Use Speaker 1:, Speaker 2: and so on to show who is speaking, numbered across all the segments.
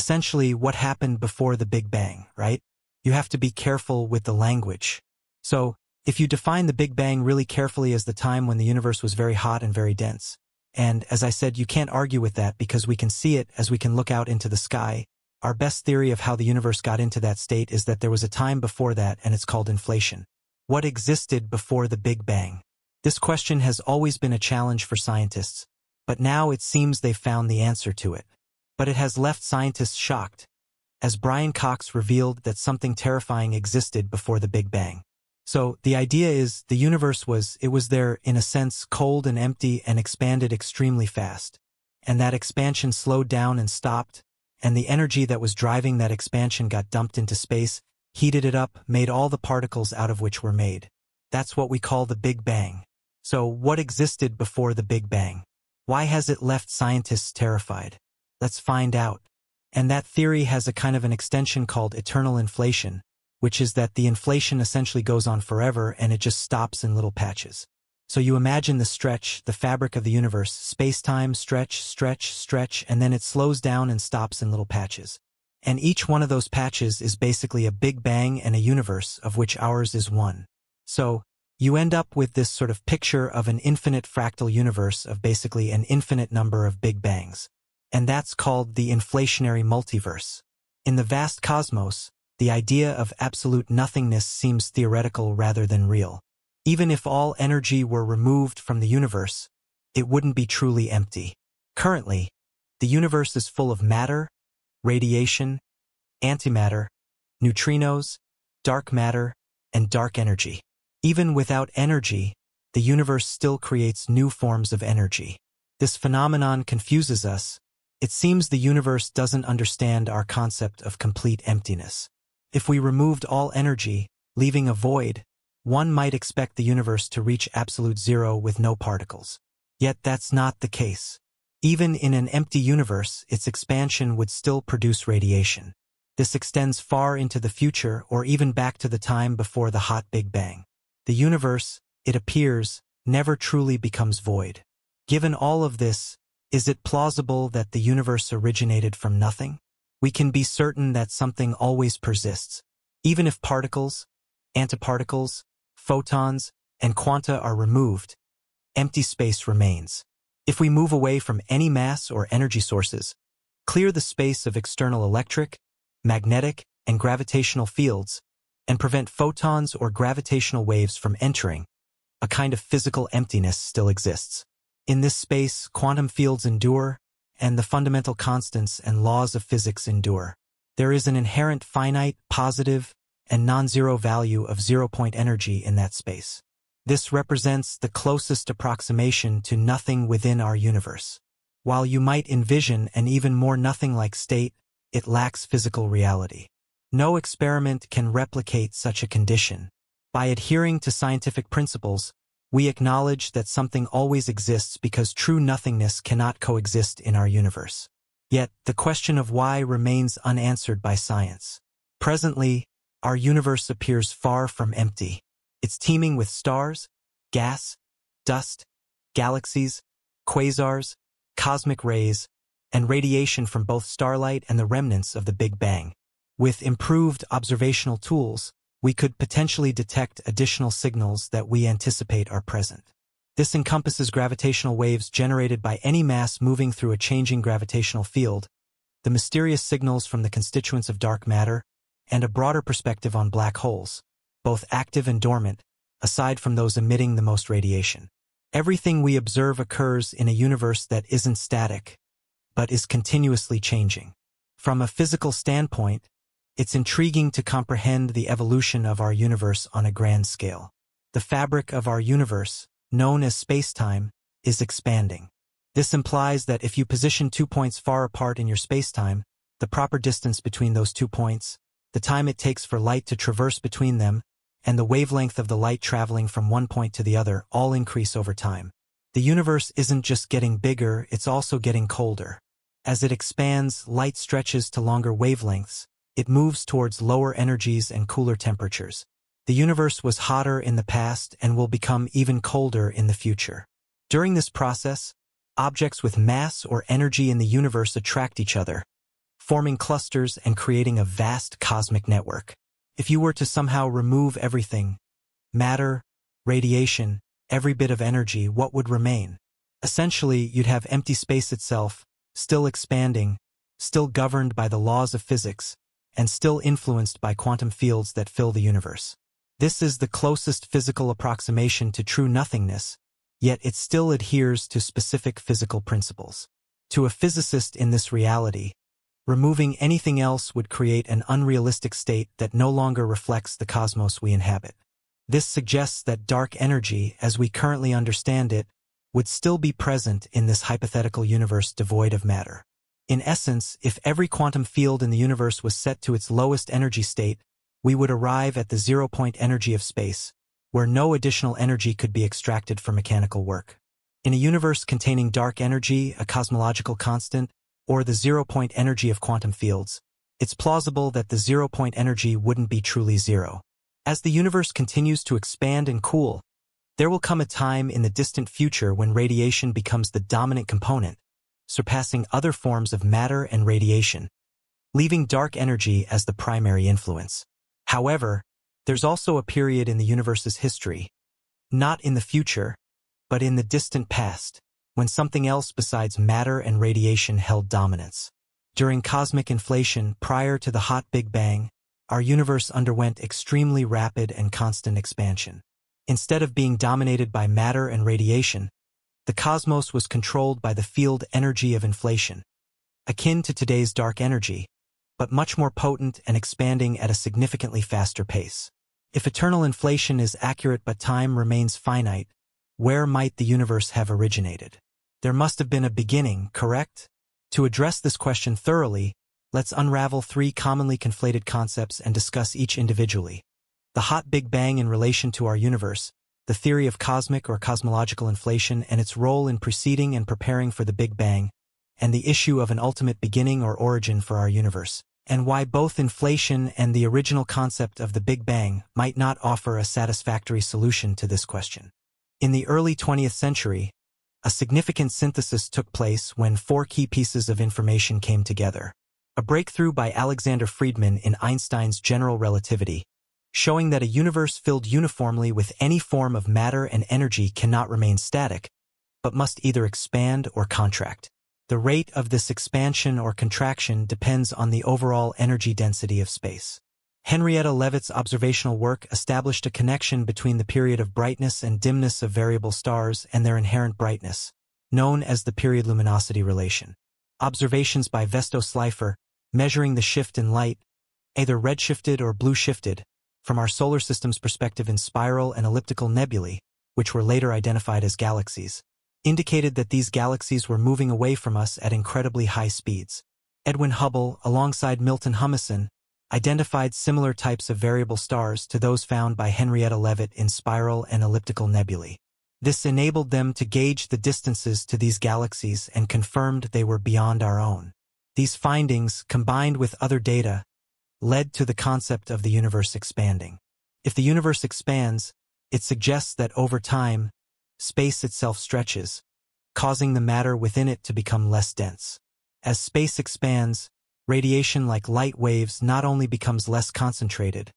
Speaker 1: essentially what happened before the Big Bang, right? You have to be careful with the language. So, if you define the Big Bang really carefully as the time when the universe was very hot and very dense, and as I said, you can't argue with that because we can see it as we can look out into the sky. Our best theory of how the universe got into that state is that there was a time before that and it's called inflation. What existed before the Big Bang? This question has always been a challenge for scientists, but now it seems they've found the answer to it. But it has left scientists shocked, as Brian Cox revealed that something terrifying existed before the Big Bang. So the idea is the universe was, it was there, in a sense, cold and empty and expanded extremely fast. And that expansion slowed down and stopped, and the energy that was driving that expansion got dumped into space, heated it up, made all the particles out of which were made. That's what we call the Big Bang. So what existed before the Big Bang? Why has it left scientists terrified? Let's find out. And that theory has a kind of an extension called eternal inflation, which is that the inflation essentially goes on forever and it just stops in little patches. So you imagine the stretch, the fabric of the universe, space-time, stretch, stretch, stretch, and then it slows down and stops in little patches. And each one of those patches is basically a big bang and a universe of which ours is one. So, you end up with this sort of picture of an infinite fractal universe of basically an infinite number of big bangs. And that's called the inflationary multiverse. In the vast cosmos, the idea of absolute nothingness seems theoretical rather than real. Even if all energy were removed from the universe, it wouldn't be truly empty. Currently, the universe is full of matter, radiation, antimatter, neutrinos, dark matter, and dark energy. Even without energy, the universe still creates new forms of energy. This phenomenon confuses us. It seems the universe doesn't understand our concept of complete emptiness. If we removed all energy, leaving a void, one might expect the universe to reach absolute zero with no particles. Yet that's not the case. Even in an empty universe, its expansion would still produce radiation. This extends far into the future or even back to the time before the hot Big Bang. The universe, it appears, never truly becomes void. Given all of this, is it plausible that the universe originated from nothing? we can be certain that something always persists. Even if particles, antiparticles, photons, and quanta are removed, empty space remains. If we move away from any mass or energy sources, clear the space of external electric, magnetic, and gravitational fields, and prevent photons or gravitational waves from entering, a kind of physical emptiness still exists. In this space, quantum fields endure, and the fundamental constants and laws of physics endure. There is an inherent finite, positive, and non-zero value of zero-point energy in that space. This represents the closest approximation to nothing within our universe. While you might envision an even more nothing-like state, it lacks physical reality. No experiment can replicate such a condition. By adhering to scientific principles, we acknowledge that something always exists because true nothingness cannot coexist in our universe. Yet, the question of why remains unanswered by science. Presently, our universe appears far from empty. It's teeming with stars, gas, dust, galaxies, quasars, cosmic rays, and radiation from both starlight and the remnants of the Big Bang. With improved observational tools, we could potentially detect additional signals that we anticipate are present. This encompasses gravitational waves generated by any mass moving through a changing gravitational field, the mysterious signals from the constituents of dark matter, and a broader perspective on black holes, both active and dormant, aside from those emitting the most radiation. Everything we observe occurs in a universe that isn't static, but is continuously changing. From a physical standpoint, it's intriguing to comprehend the evolution of our universe on a grand scale. The fabric of our universe, known as spacetime, is expanding. This implies that if you position two points far apart in your spacetime, the proper distance between those two points, the time it takes for light to traverse between them, and the wavelength of the light traveling from one point to the other all increase over time. The universe isn't just getting bigger, it's also getting colder. As it expands, light stretches to longer wavelengths, it moves towards lower energies and cooler temperatures. The universe was hotter in the past and will become even colder in the future. During this process, objects with mass or energy in the universe attract each other, forming clusters and creating a vast cosmic network. If you were to somehow remove everything, matter, radiation, every bit of energy, what would remain? Essentially, you'd have empty space itself, still expanding, still governed by the laws of physics, and still influenced by quantum fields that fill the universe. This is the closest physical approximation to true nothingness, yet it still adheres to specific physical principles. To a physicist in this reality, removing anything else would create an unrealistic state that no longer reflects the cosmos we inhabit. This suggests that dark energy, as we currently understand it, would still be present in this hypothetical universe devoid of matter. In essence, if every quantum field in the universe was set to its lowest energy state, we would arrive at the zero-point energy of space, where no additional energy could be extracted for mechanical work. In a universe containing dark energy, a cosmological constant, or the zero-point energy of quantum fields, it's plausible that the zero-point energy wouldn't be truly zero. As the universe continues to expand and cool, there will come a time in the distant future when radiation becomes the dominant component, surpassing other forms of matter and radiation, leaving dark energy as the primary influence. However, there's also a period in the universe's history, not in the future, but in the distant past, when something else besides matter and radiation held dominance. During cosmic inflation prior to the hot Big Bang, our universe underwent extremely rapid and constant expansion. Instead of being dominated by matter and radiation, the cosmos was controlled by the field energy of inflation, akin to today's dark energy, but much more potent and expanding at a significantly faster pace. If eternal inflation is accurate but time remains finite, where might the universe have originated? There must have been a beginning, correct? To address this question thoroughly, let's unravel three commonly conflated concepts and discuss each individually. The hot Big Bang in relation to our universe, the theory of cosmic or cosmological inflation and its role in preceding and preparing for the Big Bang, and the issue of an ultimate beginning or origin for our universe, and why both inflation and the original concept of the Big Bang might not offer a satisfactory solution to this question. In the early 20th century, a significant synthesis took place when four key pieces of information came together. A breakthrough by Alexander Friedmann in Einstein's general relativity, showing that a universe filled uniformly with any form of matter and energy cannot remain static, but must either expand or contract. The rate of this expansion or contraction depends on the overall energy density of space. Henrietta Leavitt's observational work established a connection between the period of brightness and dimness of variable stars and their inherent brightness, known as the period luminosity relation. Observations by Vesto Slipher, measuring the shift in light, either redshifted or blue-shifted, from our solar system's perspective in spiral and elliptical nebulae, which were later identified as galaxies, indicated that these galaxies were moving away from us at incredibly high speeds. Edwin Hubble, alongside Milton Humason, identified similar types of variable stars to those found by Henrietta Leavitt in spiral and elliptical nebulae. This enabled them to gauge the distances to these galaxies and confirmed they were beyond our own. These findings, combined with other data, led to the concept of the universe expanding. If the universe expands, it suggests that over time, space itself stretches, causing the matter within it to become less dense. As space expands, radiation like light waves not only becomes less concentrated,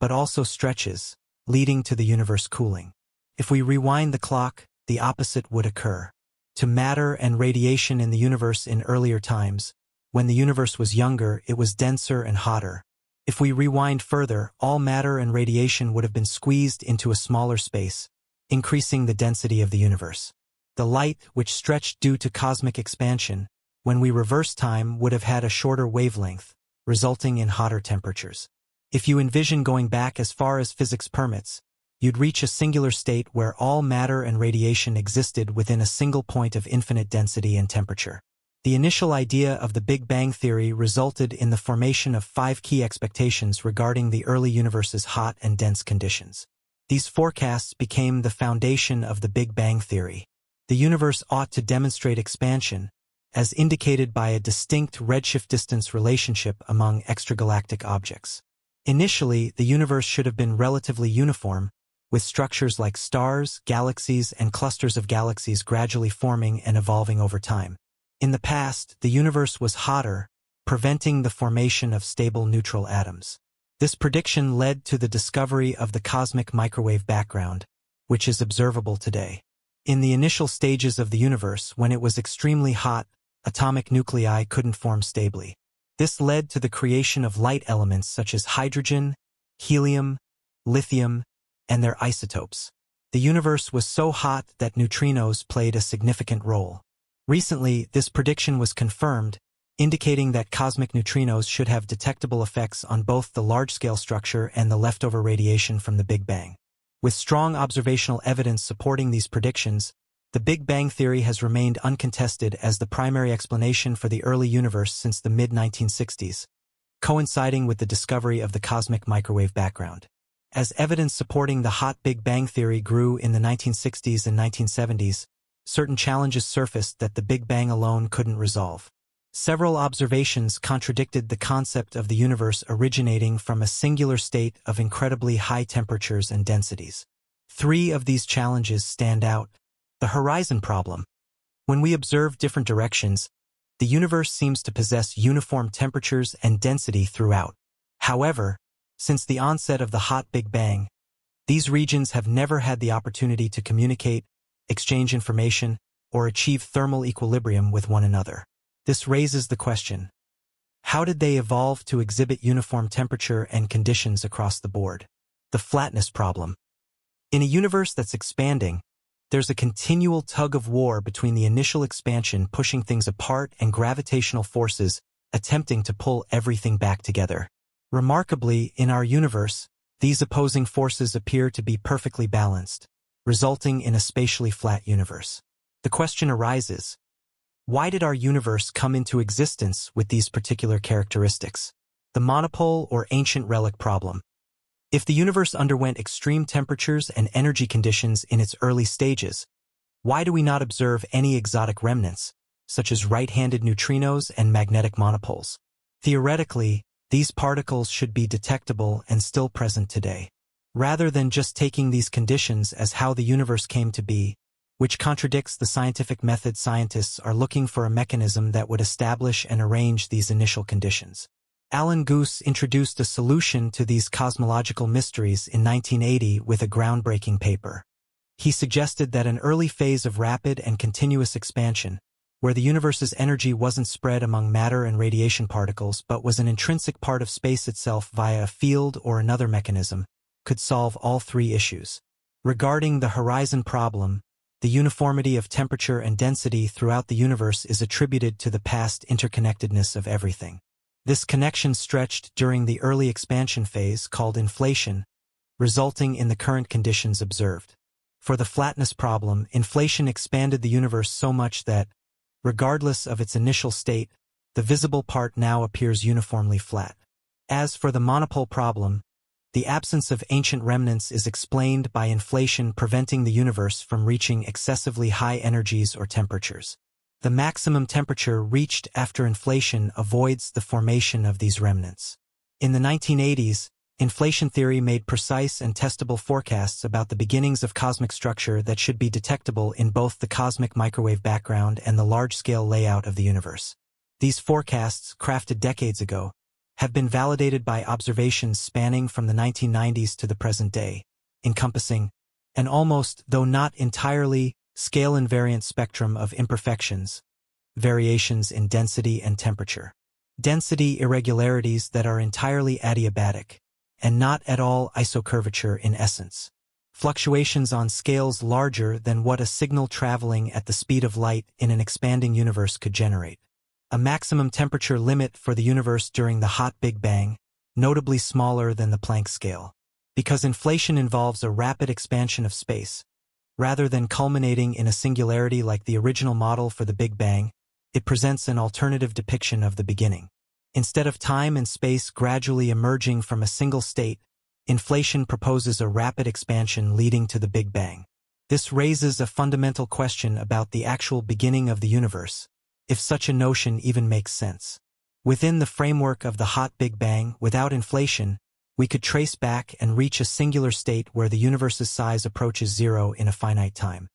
Speaker 1: but also stretches, leading to the universe cooling. If we rewind the clock, the opposite would occur. To matter and radiation in the universe in earlier times, when the universe was younger, it was denser and hotter. If we rewind further, all matter and radiation would have been squeezed into a smaller space, increasing the density of the universe. The light, which stretched due to cosmic expansion, when we reverse time would have had a shorter wavelength, resulting in hotter temperatures. If you envision going back as far as physics permits, you'd reach a singular state where all matter and radiation existed within a single point of infinite density and temperature. The initial idea of the Big Bang Theory resulted in the formation of five key expectations regarding the early universe's hot and dense conditions. These forecasts became the foundation of the Big Bang Theory. The universe ought to demonstrate expansion, as indicated by a distinct redshift distance relationship among extragalactic objects. Initially, the universe should have been relatively uniform, with structures like stars, galaxies, and clusters of galaxies gradually forming and evolving over time. In the past, the universe was hotter, preventing the formation of stable neutral atoms. This prediction led to the discovery of the cosmic microwave background, which is observable today. In the initial stages of the universe, when it was extremely hot, atomic nuclei couldn't form stably. This led to the creation of light elements such as hydrogen, helium, lithium, and their isotopes. The universe was so hot that neutrinos played a significant role. Recently, this prediction was confirmed, indicating that cosmic neutrinos should have detectable effects on both the large-scale structure and the leftover radiation from the Big Bang. With strong observational evidence supporting these predictions, the Big Bang theory has remained uncontested as the primary explanation for the early universe since the mid-1960s, coinciding with the discovery of the cosmic microwave background. As evidence supporting the hot Big Bang theory grew in the 1960s and 1970s, certain challenges surfaced that the Big Bang alone couldn't resolve. Several observations contradicted the concept of the universe originating from a singular state of incredibly high temperatures and densities. Three of these challenges stand out. The horizon problem. When we observe different directions, the universe seems to possess uniform temperatures and density throughout. However, since the onset of the hot Big Bang, these regions have never had the opportunity to communicate, exchange information, or achieve thermal equilibrium with one another. This raises the question, how did they evolve to exhibit uniform temperature and conditions across the board? The flatness problem. In a universe that's expanding, there's a continual tug of war between the initial expansion pushing things apart and gravitational forces attempting to pull everything back together. Remarkably, in our universe, these opposing forces appear to be perfectly balanced, resulting in a spatially flat universe. The question arises, why did our universe come into existence with these particular characteristics? The monopole or ancient relic problem. If the universe underwent extreme temperatures and energy conditions in its early stages, why do we not observe any exotic remnants, such as right-handed neutrinos and magnetic monopoles? Theoretically, these particles should be detectable and still present today. Rather than just taking these conditions as how the universe came to be, which contradicts the scientific method scientists are looking for a mechanism that would establish and arrange these initial conditions. Alan Guth introduced a solution to these cosmological mysteries in 1980 with a groundbreaking paper. He suggested that an early phase of rapid and continuous expansion, where the universe's energy wasn't spread among matter and radiation particles but was an intrinsic part of space itself via a field or another mechanism, could solve all three issues. Regarding the horizon problem, the uniformity of temperature and density throughout the universe is attributed to the past interconnectedness of everything. This connection stretched during the early expansion phase called inflation, resulting in the current conditions observed. For the flatness problem, inflation expanded the universe so much that, Regardless of its initial state, the visible part now appears uniformly flat. As for the monopole problem, the absence of ancient remnants is explained by inflation preventing the universe from reaching excessively high energies or temperatures. The maximum temperature reached after inflation avoids the formation of these remnants. In the 1980s, Inflation theory made precise and testable forecasts about the beginnings of cosmic structure that should be detectable in both the cosmic microwave background and the large-scale layout of the universe. These forecasts, crafted decades ago, have been validated by observations spanning from the 1990s to the present day, encompassing an almost, though not entirely, scale-invariant spectrum of imperfections, variations in density and temperature, density irregularities that are entirely adiabatic, and not at all isocurvature in essence. Fluctuations on scales larger than what a signal traveling at the speed of light in an expanding universe could generate. A maximum temperature limit for the universe during the hot Big Bang, notably smaller than the Planck scale. Because inflation involves a rapid expansion of space, rather than culminating in a singularity like the original model for the Big Bang, it presents an alternative depiction of the beginning. Instead of time and space gradually emerging from a single state, inflation proposes a rapid expansion leading to the Big Bang. This raises a fundamental question about the actual beginning of the universe, if such a notion even makes sense. Within the framework of the hot Big Bang, without inflation, we could trace back and reach a singular state where the universe's size approaches zero in a finite time.